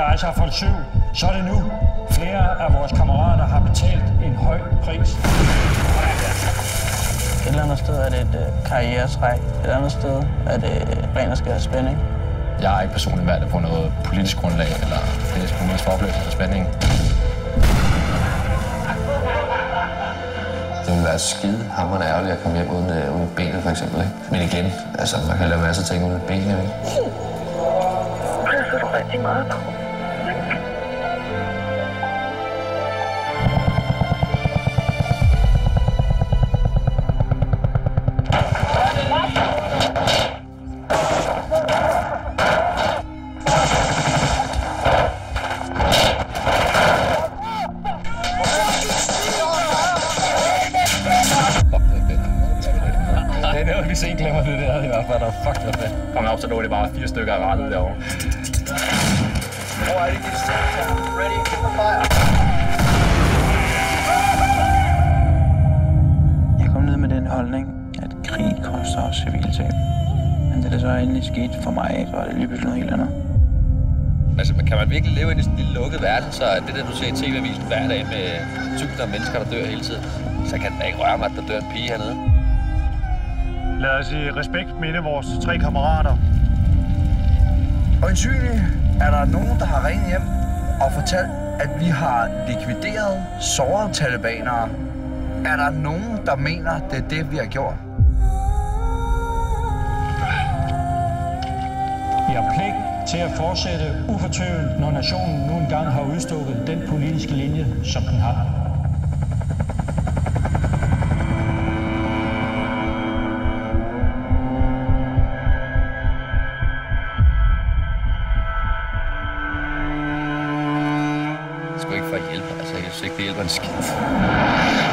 Kære Ejser for 7, så er det nu. Flere af vores kammerater har betalt en høj pris. Et eller andet sted er det et øh, karrieretræk. Et andet sted er det ren og skær spænding. Jeg er ikke personligt valgt på noget politisk grundlag eller politisk grundlags foroplevelse af spænding. Det ville være skide hammerende ærgerligt at komme hjem uden, øh, uden benet, for eksempel. Ikke? Men igen, altså, man kan lave masser af ting uden ben, ikke? Det er du rigtig meget vi sent glemmer det der i hvert fald. Og fuck, det var fedt. Kom op, så lå det bare fire stykker af rettet derovre. Jeg kom ned med den holdning, at krig koster os civiltab. Men da det så endelig skete for mig, så er det lige pludselig noget helt andet. Altså, kan man virkelig leve i en sådan lille lukket verden, så det der, du ser i tv-avisen hver dag med tusinder af mennesker, der dør hele tiden, så kan det da ikke røre mig, at der dør en pige hernede. Lad os i respekt minde vores tre kammerater. Øjensynligt er der nogen, der har ringet hjem og fortalt, at vi har likvideret sårede talibanere. Er der nogen, der mener, det er det, vi har gjort? Vi har pligt til at fortsætte ufortøvet, når nationen nu engang har udstukket den politiske linje, som den har. For at hjælpe. Altså, jeg synes ikke, det hjælper en skid.